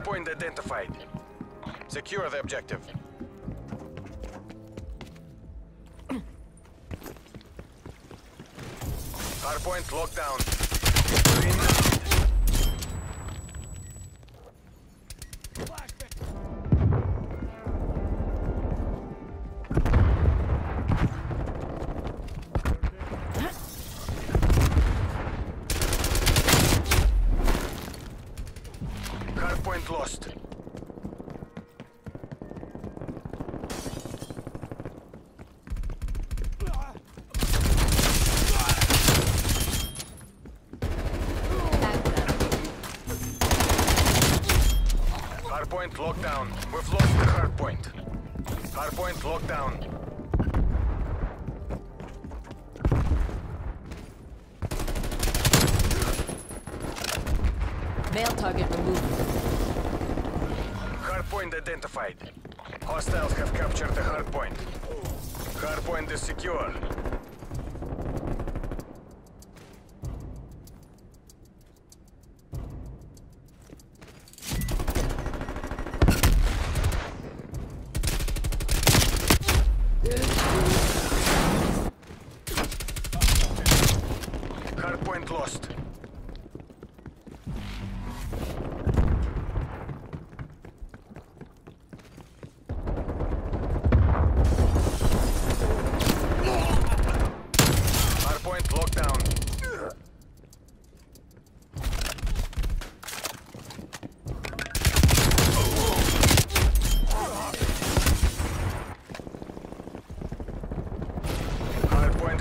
Hardpoint identified. Secure the objective. Hardpoint locked down. Hardpoint locked down. We've lost the hardpoint. Hardpoint locked down. Veil target removed. Hardpoint identified. Hostiles have captured the hardpoint. Hardpoint is secure.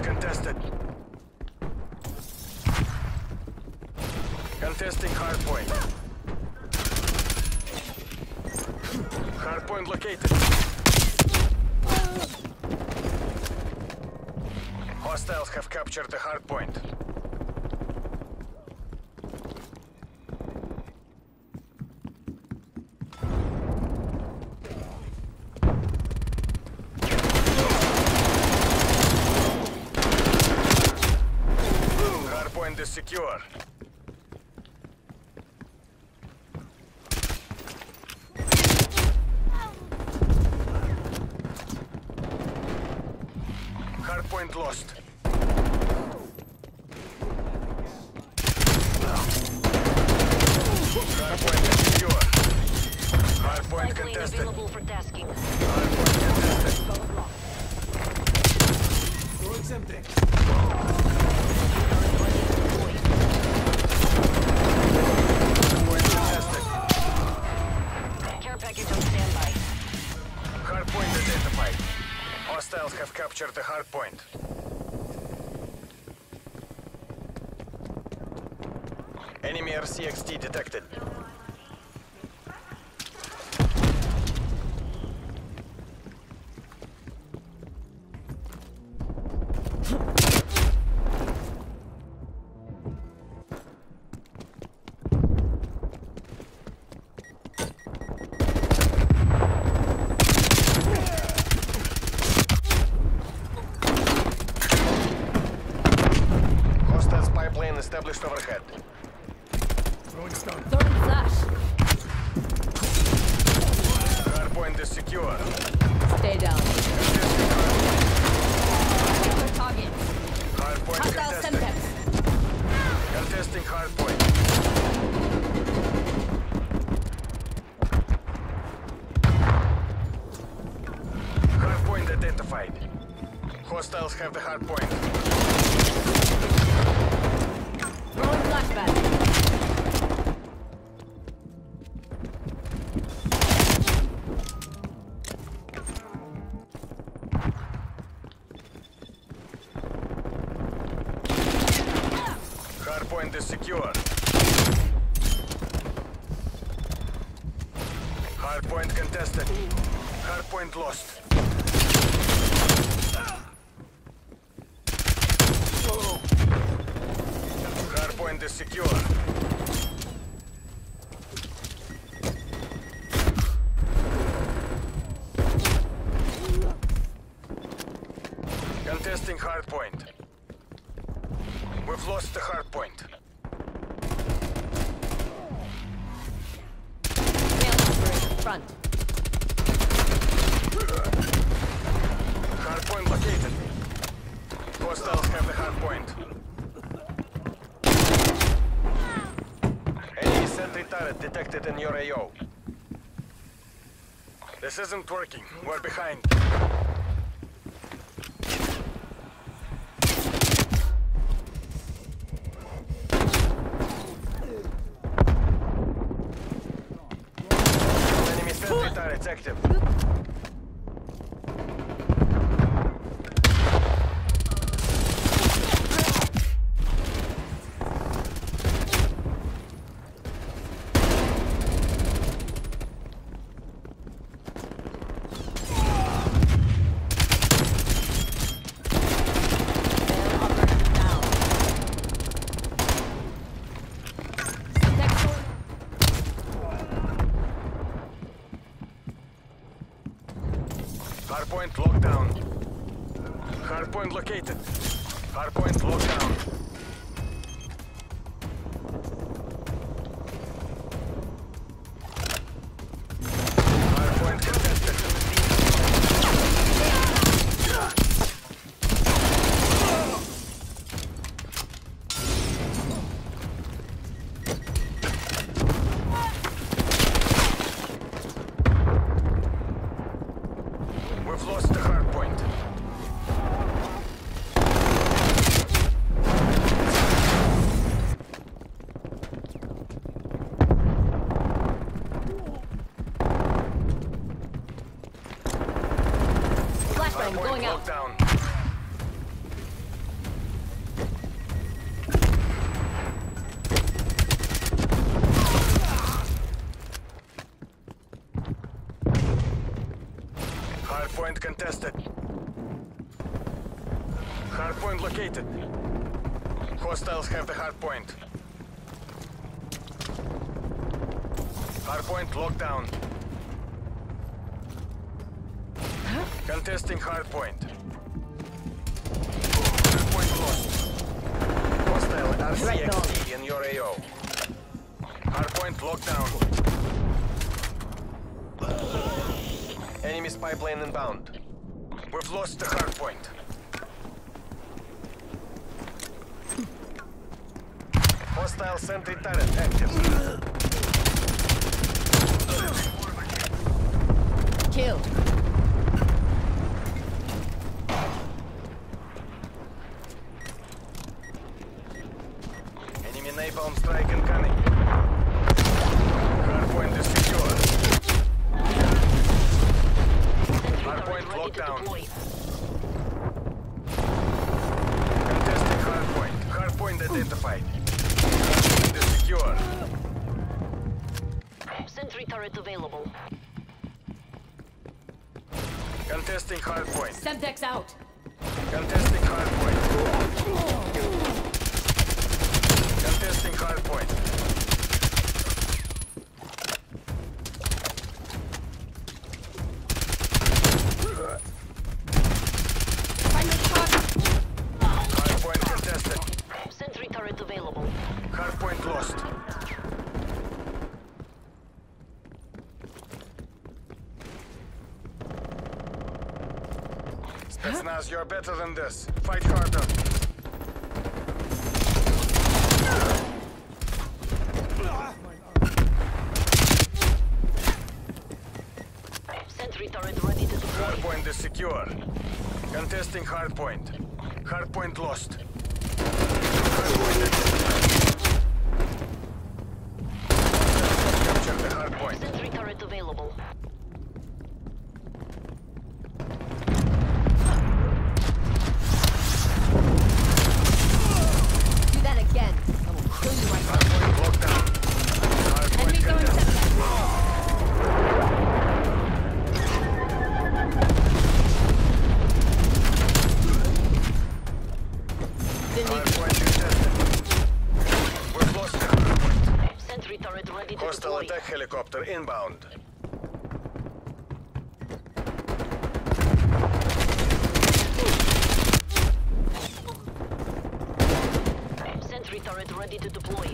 Contested. Contesting hardpoint. Hardpoint located. Hostiles have captured the hardpoint. Hardpoint is secure. Hardpoint lost. Hardpoint is secure. Hardpoint contested. available for tasking. Hardpoint contested. Door's empty. Captured the hard point. Enemy RCXD detected. Hostiles pipeline established overhead. Throwing stun. Throwing flash. Hardpoint is secure. Stay down. Contesting target. Hardpoint Hostile contested. Semtex. Contesting hardpoint. Hardpoint identified. Hostiles have the hardpoint. Hardpoint is secure. Hardpoint contested. Hardpoint lost. Hardpoint is secure. Contesting hardpoint. We've lost the hardpoint. front. Hardpoint located. Hostiles have the hardpoint. Enemy sentry turret detected in your AO. This isn't working. We're behind. Enemy sentry turrets active. Hardpoint contested. Hardpoint located. Hostiles have the hardpoint. Hardpoint locked down. Contesting hardpoint. Hardpoint lost. Hostile RCXD in your AO. Hardpoint locked down. Enemy spy plane inbound. We've lost the hard point. Hostile sentry turret active. Killed. Enemy napalm strike incoming. Hardpoint is secure. Sentry Ready to down. deploy. Contesting hardpoint. Hardpoint identified. Hardpoint is secure. Sentry turret available. Contesting hardpoint. Semtex out. Contesting hardpoint. Contesting hardpoint. Friendly target. Hardpoint contested. Sentry turret available. Hardpoint lost. Spetsnaz, you're better than this. Fight harder. Sentry turret ready to deploy. Hardpoint is secure. Contesting hardpoint. Hardpoint lost. turret ready to deploy.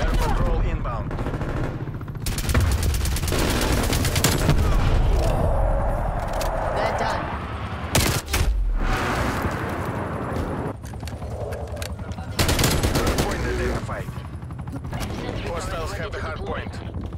Air patrol inbound. They're done. Point identified. Hostiles have the hard point.